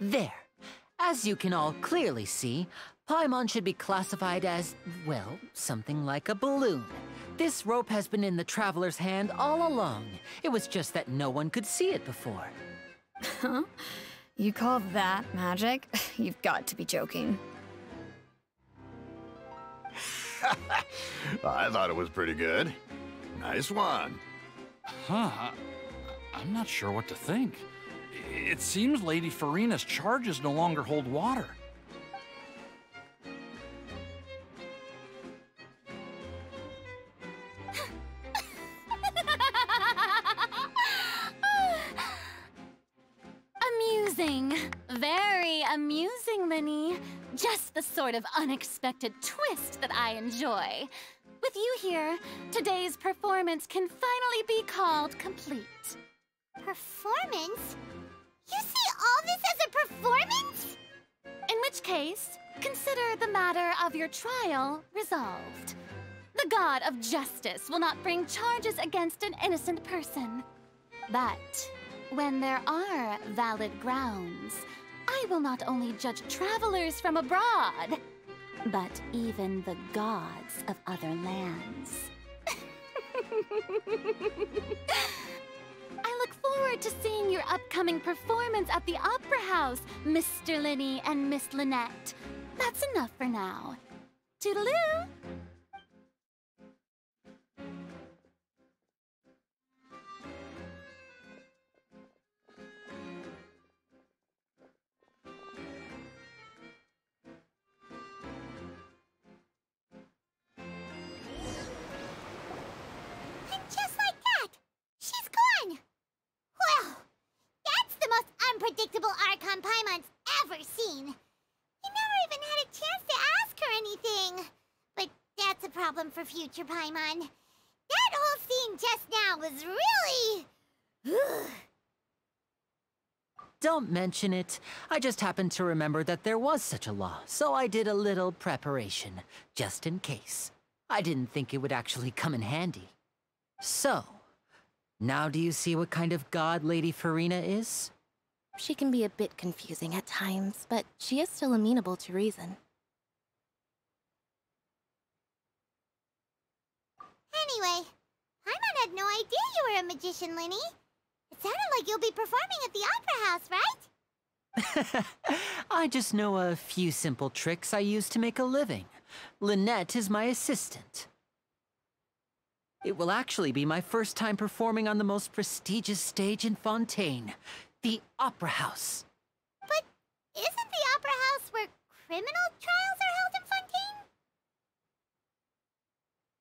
There. As you can all clearly see, Paimon should be classified as, well, something like a balloon. This rope has been in the Traveler's hand all along. It was just that no one could see it before. Huh? You call that magic? You've got to be joking. I thought it was pretty good. Nice one. Huh. I- I'm not sure what to think. It seems Lady Furina's charges no longer hold water. Amusing. Very amusing, Minnie. Just the sort of unexpected twist that I enjoy. With you here, today's performance can finally be called complete. Performance? You see all this as a performance? In which case, consider the matter of your trial resolved. The god of justice will not bring charges against an innocent person. But when there are valid grounds, I will not only judge travelers from abroad, but even the gods of other lands. I look forward to seeing your upcoming performance at the Opera House, Mr. Lyney and Miss Lynette. That's enough for now. Toodaloo! Most unpredictable Archon Paimon's ever seen. He never even had a chance to ask her anything. But that's a problem for future Paimon. That whole scene just now was really... Don't mention it. I just happened to remember that there was such a law, so I did a little preparation, just in case. I didn't think it would actually come in handy. So, now do you see what kind of god Lady Furina is? She can be a bit confusing at times, but she is still amenable to reason. Anyway, Paimon had no idea you were a magician, Lyney. It sounded like you'll be performing at the Opera House, right? I just know a few simple tricks I use to make a living. Lynette is my assistant. It will actually be my first time performing on the most prestigious stage in Fontaine, the Opera House. But isn't the Opera House where criminal trials are held in Fontaine?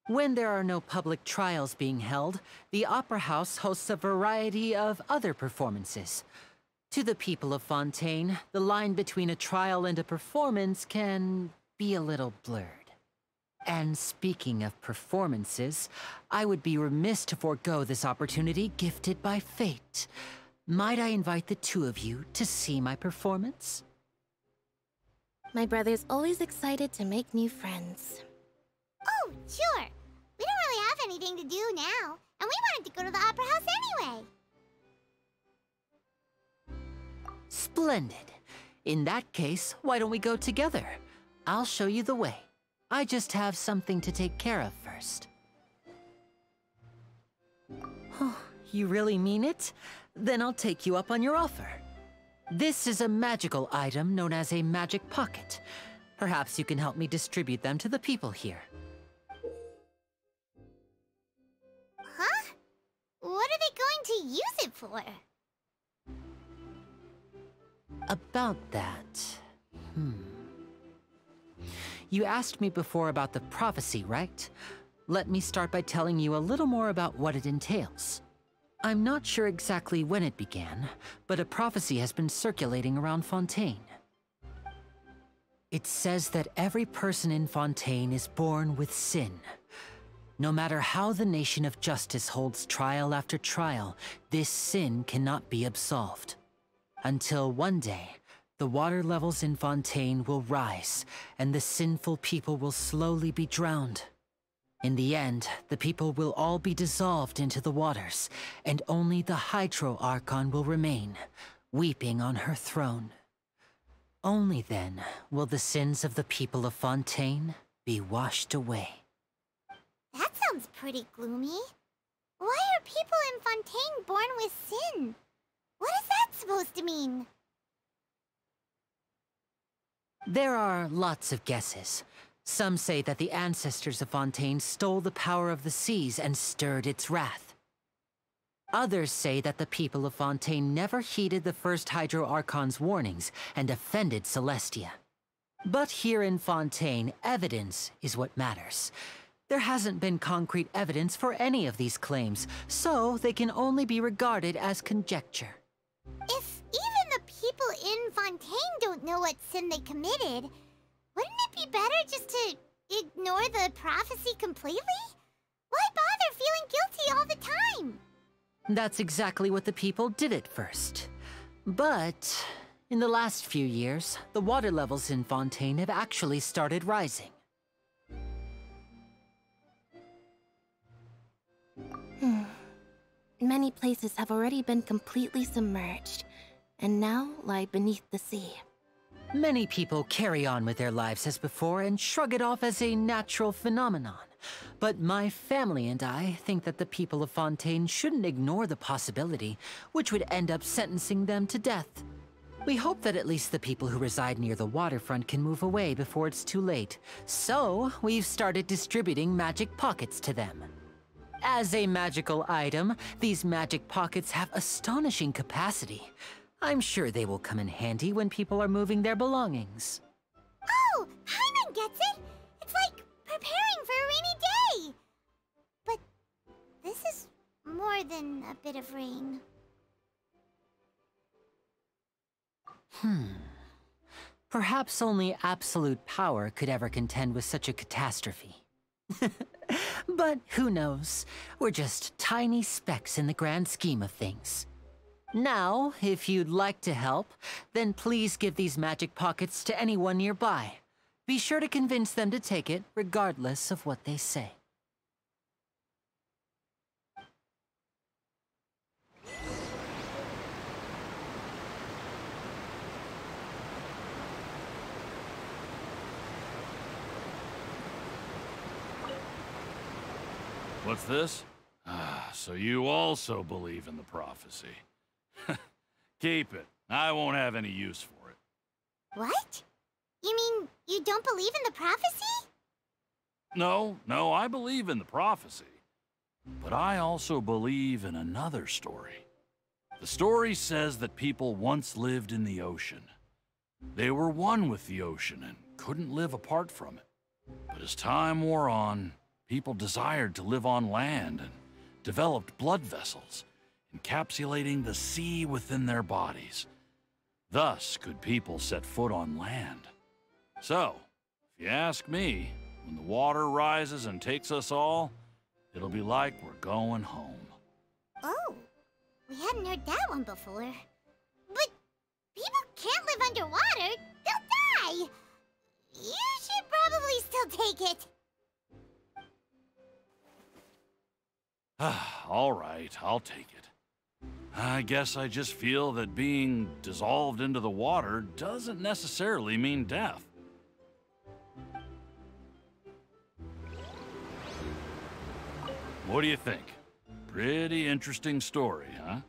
When there are no public trials being held, the Opera House hosts a variety of other performances. To the people of Fontaine, the line between a trial and a performance can be a little blurred. And speaking of performances, I would be remiss to forego this opportunity gifted by fate. Might I invite the two of you to see my performance? My brother's always excited to make new friends. Oh, sure. We don't really have anything to do now, and we wanted to go to the Opera House anyway. Splendid. In that case, why don't we go together? I'll show you the way. I just have something to take care of first. Oh, you really mean it? Then I'll take you up on your offer. This is a magical item known as a magic pocket. Perhaps you can help me distribute them to the people here. Huh? What are they going to use it for? About that. Hmm. You asked me before about the prophecy, right? Let me start by telling you a little more about what it entails. I'm not sure exactly when it began, but a prophecy has been circulating around Fontaine. It says that every person in Fontaine is born with sin. No matter how the nation of justice holds trial after trial, this sin cannot be absolved. Until one day, the water levels in Fontaine will rise, and the sinful people will slowly be drowned. In the end, the people will all be dissolved into the waters, and only the Hydro Archon will remain, weeping on her throne. Only then will the sins of the people of Fontaine be washed away. That sounds pretty gloomy. Why are people in Fontaine born with sin? What is that supposed to mean? There are lots of guesses. Some say that the ancestors of Fontaine stole the power of the seas and stirred its wrath. Others say that the people of Fontaine never heeded the first Hydro Archon's warnings and offended Celestia. But here in Fontaine, evidence is what matters. There hasn't been concrete evidence for any of these claims, so they can only be regarded as conjecture. If even the people in Fontaine don't know what sin they committed, wouldn't it be better just to ignore the prophecy completely? Why bother feeling guilty all the time? That's exactly what the people did at first. But in the last few years, the water levels in Fontaine have actually started rising. Hmm. Many places have already been completely submerged, and now lie beneath the sea. Many people carry on with their lives as before and shrug it off as a natural phenomenon. But my family and I think that the people of Fontaine shouldn't ignore the possibility, which would end up sentencing them to death. We hope that at least the people who reside near the waterfront can move away before it's too late. So, we've started distributing magic pockets to them. As a magical item, these magic pockets have astonishing capacity. I'm sure they will come in handy when people are moving their belongings. Oh, Paimon gets it! It's like preparing for a rainy day! But this is more than a bit of rain. Hmm. Perhaps only absolute power could ever contend with such a catastrophe. but who knows? We're just tiny specks in the grand scheme of things. Now, if you'd like to help, then please give these magic pockets to anyone nearby. Be sure to convince them to take it, regardless of what they say. What's this? Ah, so you also believe in the prophecy. Keep it. I won't have any use for it. What? You mean you don't believe in the prophecy? No, no, I believe in the prophecy. But I also believe in another story. The story says that people once lived in the ocean. They were one with the ocean and couldn't live apart from it. But as time wore on, people desired to live on land and developed blood vessels, encapsulating the sea within their bodies. Thus could people set foot on land. So, if you ask me, when the water rises and takes us all, it'll be like we're going home. Oh, we hadn't heard that one before. But people can't live underwater. They'll die. You should probably still take it. all right, I'll take it. I guess I just feel that being dissolved into the water doesn't necessarily mean death. What do you think? Pretty interesting story, huh?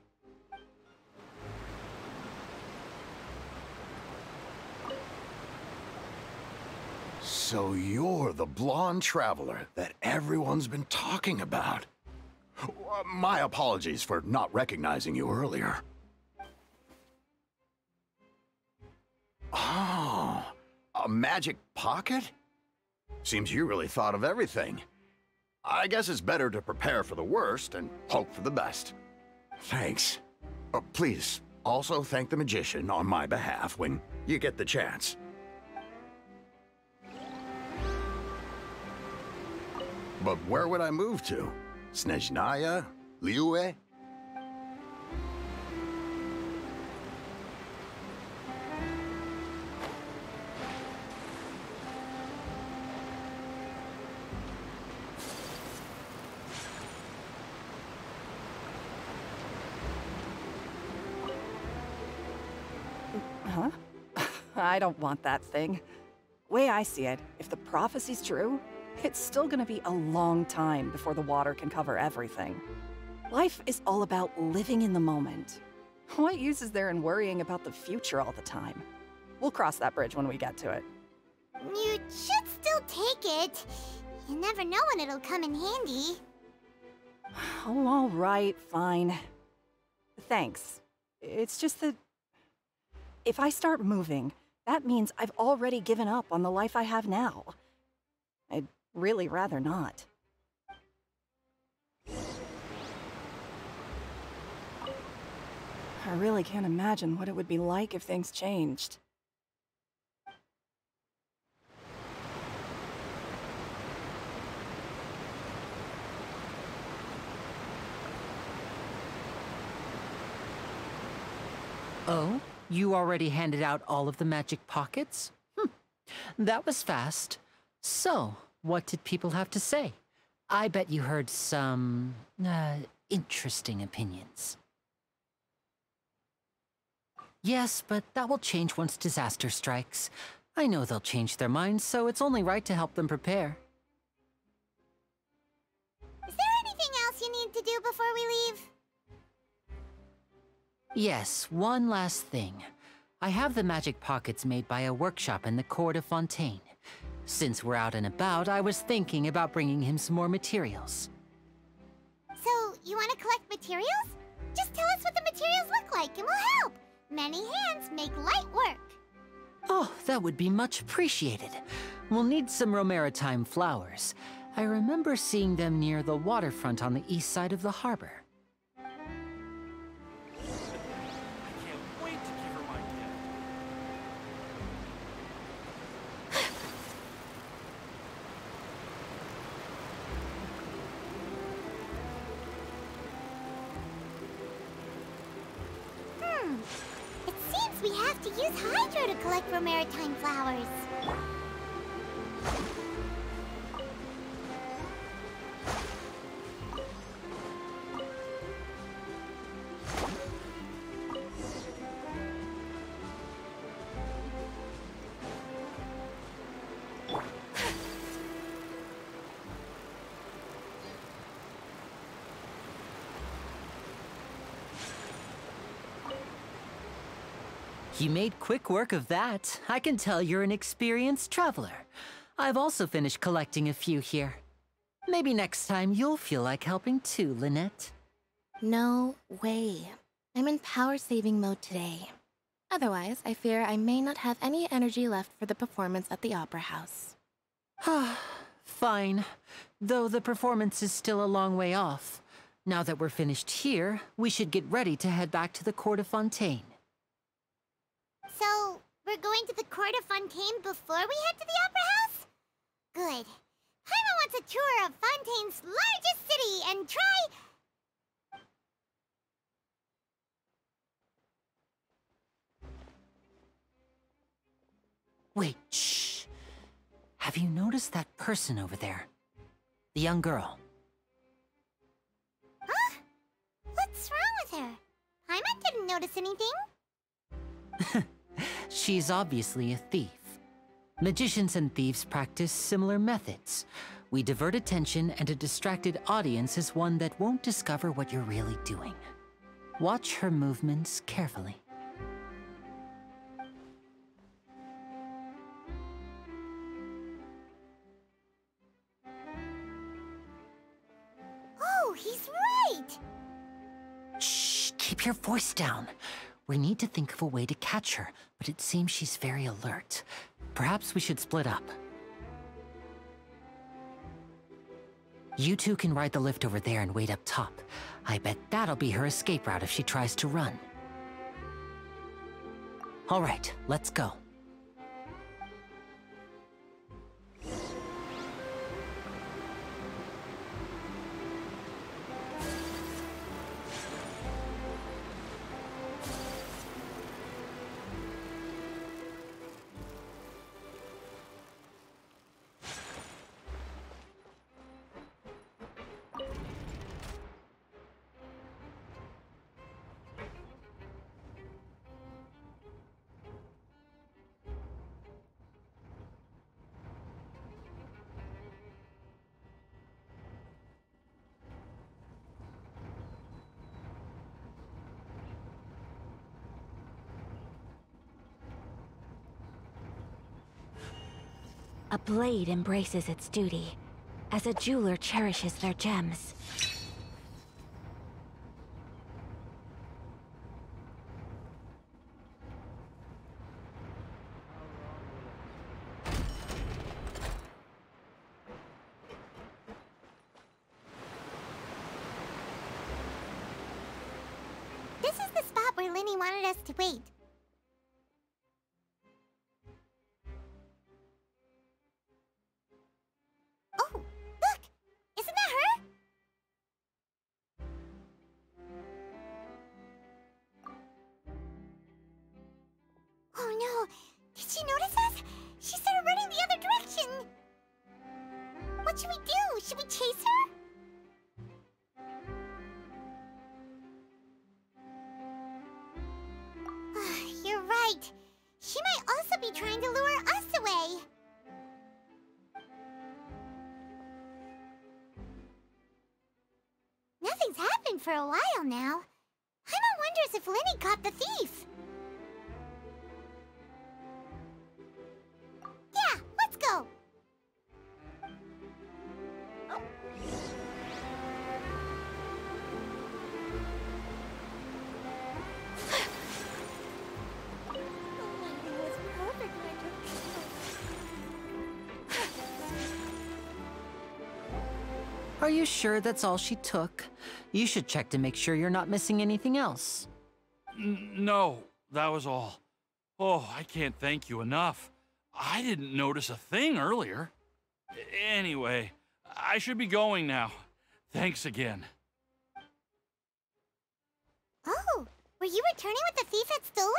So you're the blonde traveler that everyone's been talking about. Uh, My apologies for not recognizing you earlier. Oh, a magic pocket? Seems you really thought of everything. I guess it's better to prepare for the worst and hope for the best. Thanks. Uh, please, also thank the magician on my behalf when you get the chance. But where would I move to? Snezhnaya, Liyue. Huh? I don't want that thing. Way I see it, if the prophecy's true, it's still gonna be a long time before the water can cover everything. Life is all about living in the moment. What use is there in worrying about the future all the time? We'll cross that bridge when we get to it. You should still take it. You never know when it'll come in handy. Oh, all right, fine. Thanks. It's just that if I start moving, that means I've already given up on the life I have now. Really rather not. I really can't imagine what it would be like if things changed. Oh? You already handed out all of the magic pockets? Hm. That was fast. So, what did people have to say? I bet you heard some, uh, interesting opinions. Yes, but that will change once disaster strikes. I know they'll change their minds, so it's only right to help them prepare. Is there anything else you need to do before we leave? Yes, one last thing. I have the magic pockets made by a workshop in the court of Fontaine. Since we're out and about, I was thinking about bringing him some more materials. So, you want to collect materials? Just tell us what the materials look like and we'll help. Many hands make light work. Oh, that would be much appreciated. We'll need some Romaritime flowers. I remember seeing them near the waterfront on the east side of the harbor. Romaritime flowers. You made quick work of that. I can tell you're an experienced traveler. I've also finished collecting a few here. Maybe next time you'll feel like helping too, Lynette. No way. I'm in power saving mode today. Otherwise, I fear I may not have any energy left for the performance at the Opera House. Fine. Though the performance is still a long way off. Now that we're finished here, we should get ready to head back to the Court of Fontaine. So, we're going to the Court of Fontaine before we head to the Opera House? Good. Paimon wants a tour of Fontaine's largest city and try... Wait, shh. Have you noticed that person over there? The young girl. Huh? What's wrong with her? Paimon didn't notice anything. She's obviously a thief. Magicians and thieves practice similar methods. We divert attention, and a distracted audience is one that won't discover what you're really doing. Watch her movements carefully. Oh, he's right! Shh, keep your voice down. We need to think of a way to catch her, but it seems she's very alert. Perhaps we should split up. You two can ride the lift over there and wait up top. I bet that'll be her escape route if she tries to run. All right, let's go. A blade embraces its duty, as a jeweler cherishes their gems. Did she notice us? She started running the other direction! What should we do? Should we chase her? You're right. She might also be trying to lure us away. Nothing's happened for a while now. Paimon wonders if Lyney caught the thief. Are you sure that's all she took? You should check to make sure you're not missing anything else. N- no, that was all. Oh, I can't thank you enough. I didn't notice a thing earlier. Anyway, I should be going now. Thanks again. Oh, were you returning what the thief had stolen?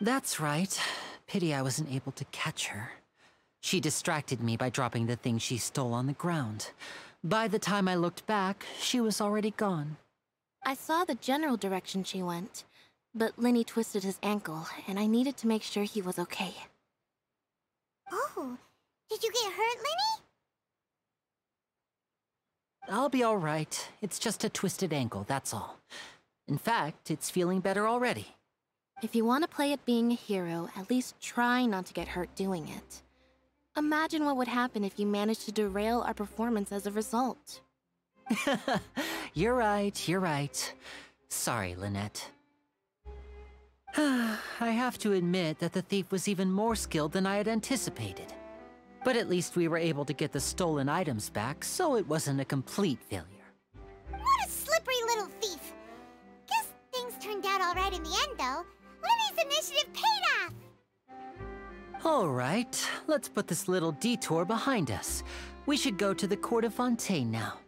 That's right. Pity I wasn't able to catch her. She distracted me by dropping the thing she stole on the ground. By the time I looked back, she was already gone. I saw the general direction she went, but Lyney twisted his ankle, and I needed to make sure he was okay. Oh, did you get hurt, Lyney? I'll be all right. It's just a twisted ankle, that's all. In fact, it's feeling better already. If you want to play at being a hero, at least try not to get hurt doing it. Imagine what would happen if you managed to derail our performance as a result. you're right, you're right. Sorry, Lynette. I have to admit that the thief was even more skilled than I had anticipated. But at least we were able to get the stolen items back, so it wasn't a complete failure. What a slippery little thief! Guess things turned out all right in the end, though. Lyney's initiative paid off! All right, let's put this little detour behind us. We should go to the Court of Fontaine now.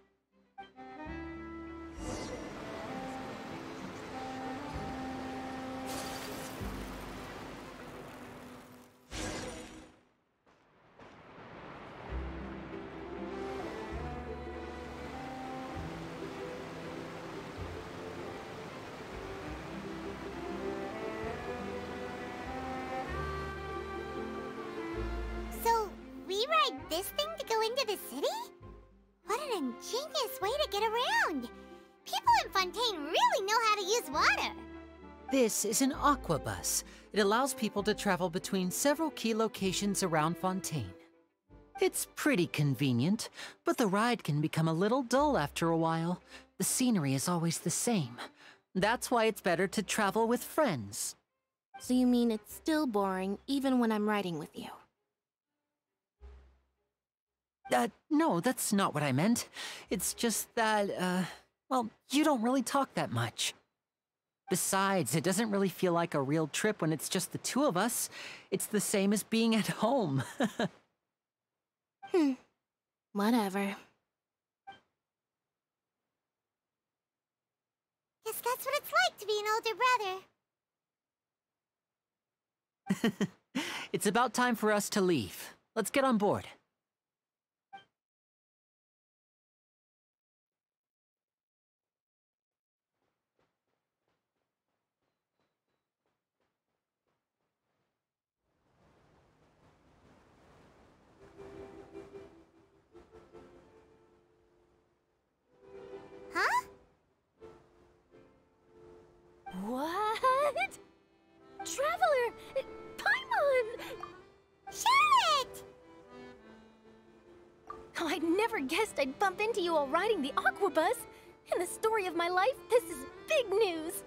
This thing to go into the city? What an ingenious way to get around! People in Fontaine really know how to use water! This is an aquabus. It allows people to travel between several key locations around Fontaine. It's pretty convenient, but the ride can become a little dull after a while. The scenery is always the same. That's why it's better to travel with friends. So you mean it's still boring even when I'm riding with you? Uh, no, that's not what I meant. It's just that, uh, well, you don't really talk that much. Besides, it doesn't really feel like a real trip when it's just the two of us. It's the same as being at home. Hmm. Whatever. Guess that's what it's like to be an older brother. it's about time for us to leave. Let's get on board. Planet? Traveler! Paimon! Charlotte! Oh, I never guessed I'd bump into you while riding the Aquabus. In the story of my life, this is big news.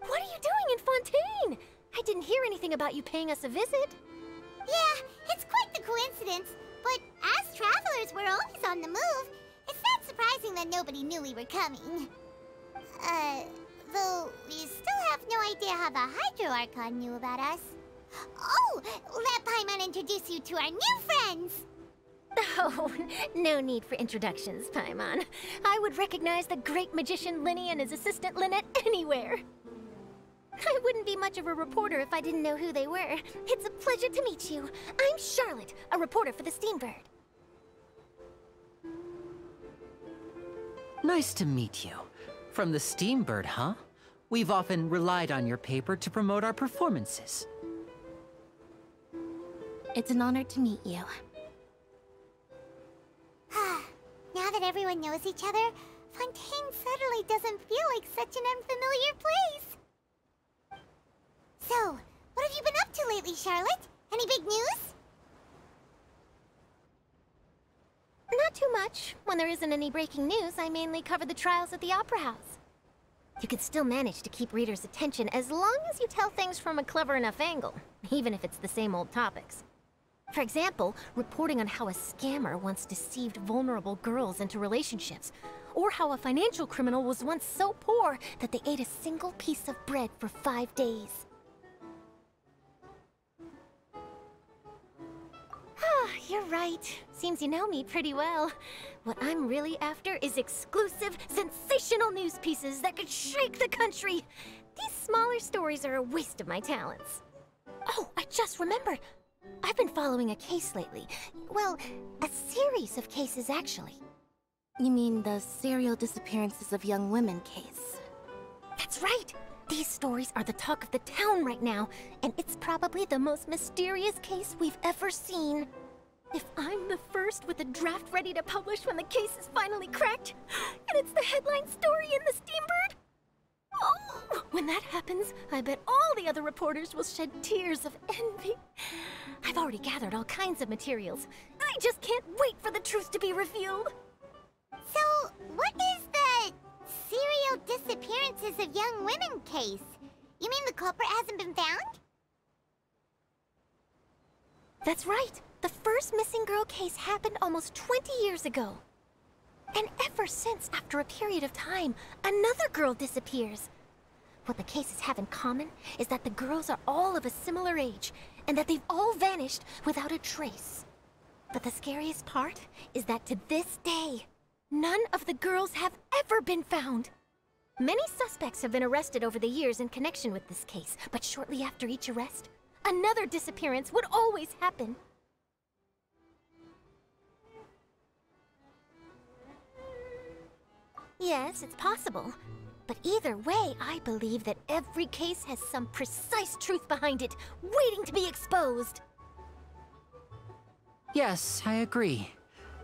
What are you doing in Fontaine? I didn't hear anything about you paying us a visit. Yeah, it's quite the coincidence. But as travelers, we're always on the move. It's not surprising that nobody knew we were coming. Uh though we still have no idea how the Hydro Archon knew about us. Oh, let Paimon introduce you to our new friends! Oh, no need for introductions, Paimon. I would recognize the great magician Lyney and his assistant Lynette anywhere. I wouldn't be much of a reporter if I didn't know who they were. It's a pleasure to meet you. I'm Charlotte, a reporter for the Steambird. Nice to meet you. From the Steambird, huh? We've often relied on your paper to promote our performances. It's an honor to meet you. now that everyone knows each other, Fontaine suddenly doesn't feel like such an unfamiliar place. So, what have you been up to lately, Charlotte? Any big news? Not too much. When there isn't any breaking news, I mainly cover the trials at the Opera House. You can still manage to keep readers' attention as long as you tell things from a clever enough angle, even if it's the same old topics. For example, reporting on how a scammer once deceived vulnerable girls into relationships, or how a financial criminal was once so poor that they ate a single piece of bread for five days. You're right. Seems you know me pretty well. What I'm really after is exclusive, sensational news pieces that could shake the country. These smaller stories are a waste of my talents. Oh, I just remembered. I've been following a case lately. Well, a series of cases, actually. You mean the serial disappearances of young women case? That's right! These stories are the talk of the town right now, and it's probably the most mysterious case we've ever seen. If I'm the first with a draft ready to publish when the case is finally cracked, and it's the headline story in the Steambird, oh, when that happens, I bet all the other reporters will shed tears of envy. I've already gathered all kinds of materials. I just can't wait for the truth to be revealed. So, what is the serial disappearances of young women case? You mean the culprit hasn't been found? That's right. The first missing girl case happened almost 20 years ago. And ever since, after a period of time, another girl disappears. What the cases have in common is that the girls are all of a similar age, and that they've all vanished without a trace. But the scariest part is that to this day, none of the girls have ever been found. Many suspects have been arrested over the years in connection with this case, but shortly after each arrest, another disappearance would always happen. Yes, it's possible. But either way, I believe that every case has some precise truth behind it, waiting to be exposed. Yes, I agree.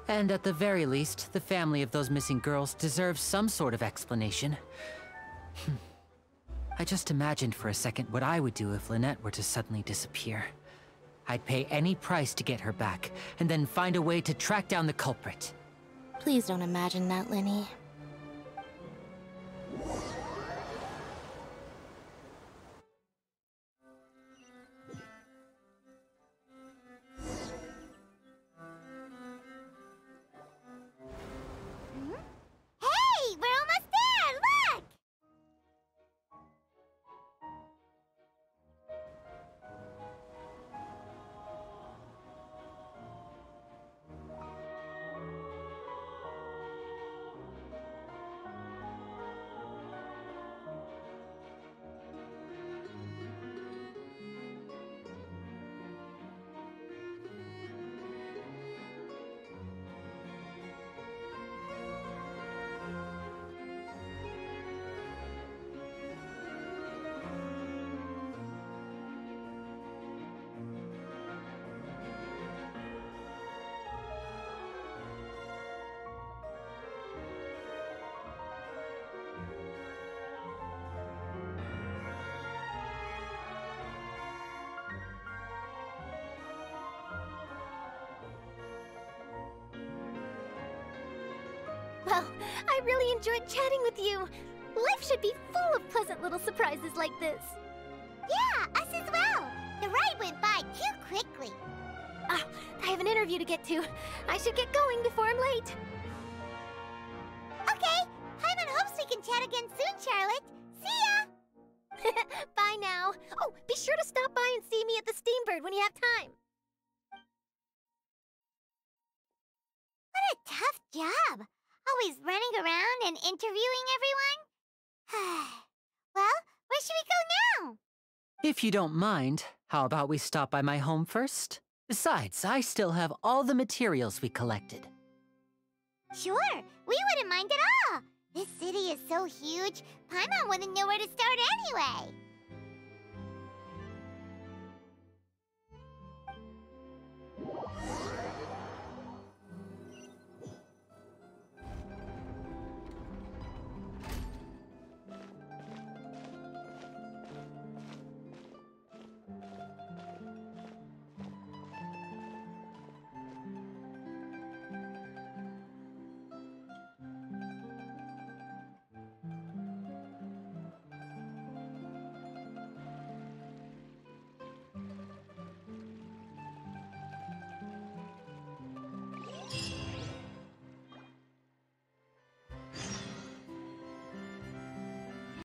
And at the very least, the family of those missing girls deserves some sort of explanation. Hmm. I just imagined for a second what I would do if Lynette were to suddenly disappear. I'd pay any price to get her back, and then find a way to track down the culprit. Please don't imagine that, Lyney. Well, I really enjoyed chatting with you. Life should be full of pleasant little surprises like this. Yeah, us as well. The ride went by too quickly. Ah, I have an interview to get to. I should get going before I'm late. Okay, Paimon hopes we can chat again soon, Charlotte. See ya! Bye now. Oh, be sure to stop by and see me at the Steambird when you have time. What a tough job. Always running around and interviewing everyone. well, where should we go now? If you don't mind, how about we stop by my home first? Besides, I still have all the materials we collected. Sure, we wouldn't mind at all. This city is so huge, Paimon wouldn't know where to start anyway.